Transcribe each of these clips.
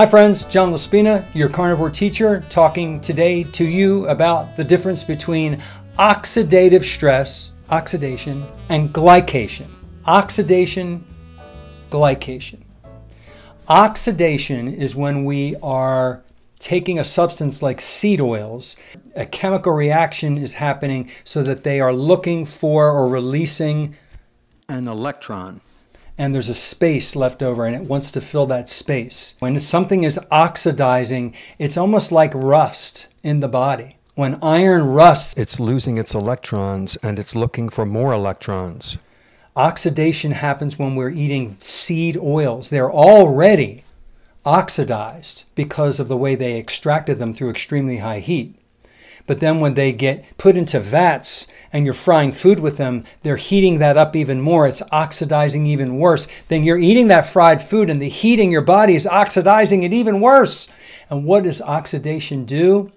Hi friends, John Laspina, your carnivore teacher, talking today to you about the difference between oxidative stress, oxidation, and glycation. Oxidation, glycation. Oxidation is when we are taking a substance like seed oils, a chemical reaction is happening so that they are looking for or releasing an electron. And there's a space left over and it wants to fill that space. When something is oxidizing, it's almost like rust in the body. When iron rusts, it's losing its electrons and it's looking for more electrons. Oxidation happens when we're eating seed oils. They're already oxidized because of the way they extracted them through extremely high heat. But then when they get put into vats and you're frying food with them, they're heating that up even more. It's oxidizing even worse. Then you're eating that fried food and the heat in your body is oxidizing it even worse. And what does oxidation do?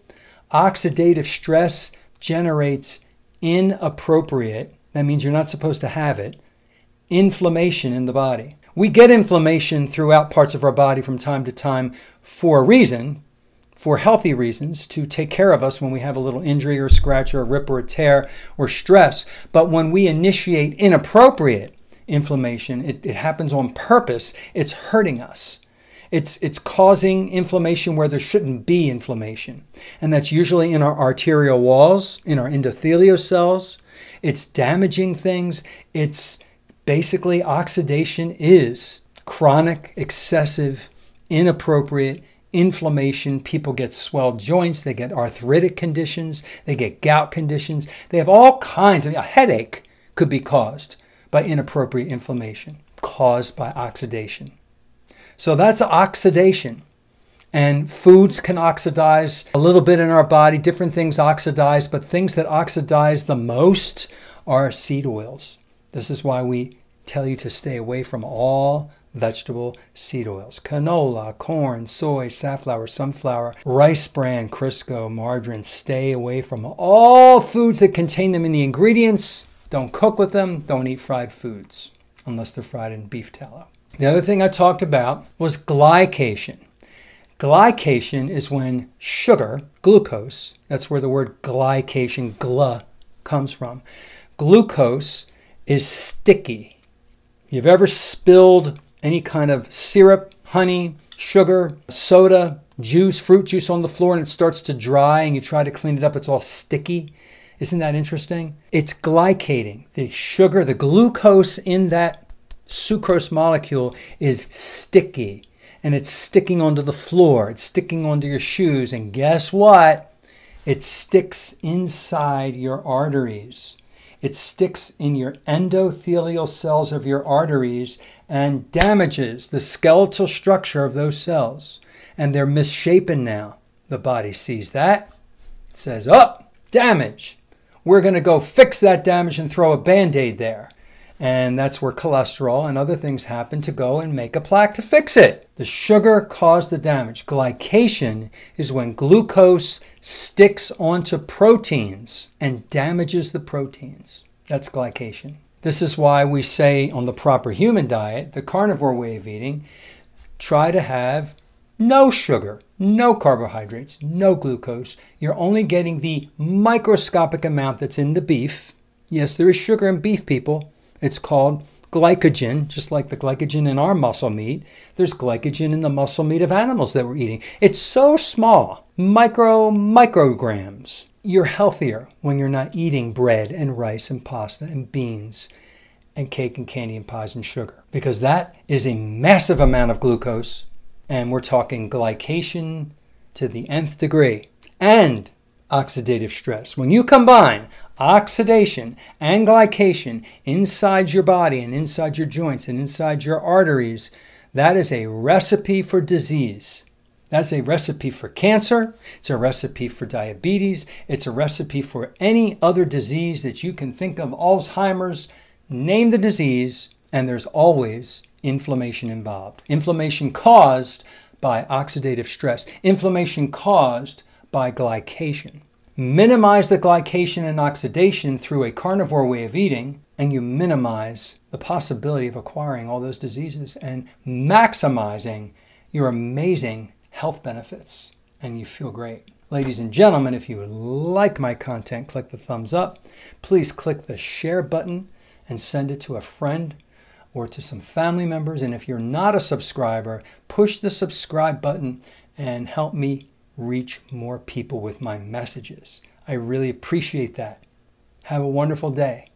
Oxidative stress generates inappropriate, that means you're not supposed to have it, inflammation in the body. We get inflammation throughout parts of our body from time to time for a reason, for healthy reasons, to take care of us when we have a little injury or scratch or a rip or a tear or stress. But when we initiate inappropriate inflammation, it, it happens on purpose, it's hurting us. It's, it's causing inflammation where there shouldn't be inflammation. And that's usually in our arterial walls, in our endothelial cells. It's damaging things. It's Basically, oxidation is chronic, excessive, inappropriate inflammation. People get swelled joints, they get arthritic conditions, they get gout conditions. They have all kinds of a headache could be caused by inappropriate inflammation caused by oxidation. So that's oxidation. And foods can oxidize a little bit in our body, different things oxidize, but things that oxidize the most are seed oils. This is why we tell you to stay away from all vegetable seed oils canola, corn, soy, safflower, sunflower, rice bran, Crisco, margarine. Stay away from all foods that contain them in the ingredients. Don't cook with them. Don't eat fried foods unless they're fried in beef tallow. The other thing I talked about was glycation. Glycation is when sugar, glucose, that's where the word glycation, glu, comes from. Glucose is sticky. You've ever spilled any kind of syrup, honey, sugar, soda, juice, fruit juice on the floor and it starts to dry and you try to clean it up, it's all sticky. Isn't that interesting? It's glycating. The sugar, the glucose in that sucrose molecule is sticky and it's sticking onto the floor, it's sticking onto your shoes, and guess what? It sticks inside your arteries. It sticks in your endothelial cells of your arteries and damages the skeletal structure of those cells. And they're misshapen now. The body sees that, it says, Oh, damage. We're going to go fix that damage and throw a band aid there. And that's where cholesterol and other things happen to go and make a plaque to fix it. The sugar caused the damage. Glycation is when glucose sticks onto proteins and damages the proteins. That's glycation. This is why we say on the proper human diet, the carnivore way of eating, try to have no sugar, no carbohydrates, no glucose. You're only getting the microscopic amount that's in the beef. Yes, there is sugar in beef, people, it's called glycogen, just like the glycogen in our muscle meat. There's glycogen in the muscle meat of animals that we're eating. It's so small, micro micrograms. You're healthier when you're not eating bread and rice and pasta and beans and cake and candy and pies and sugar because that is a massive amount of glucose and we're talking glycation to the nth degree and oxidative stress. When you combine oxidation and glycation inside your body and inside your joints and inside your arteries, that is a recipe for disease. That's a recipe for cancer. It's a recipe for diabetes. It's a recipe for any other disease that you can think of Alzheimer's. Name the disease, and there's always inflammation involved. Inflammation caused by oxidative stress, inflammation caused by glycation. Minimize the glycation and oxidation through a carnivore way of eating, and you minimize the possibility of acquiring all those diseases and maximizing your amazing health benefits and you feel great. Ladies and gentlemen, if you like my content, click the thumbs up. Please click the share button and send it to a friend or to some family members. And if you're not a subscriber, push the subscribe button and help me reach more people with my messages. I really appreciate that. Have a wonderful day.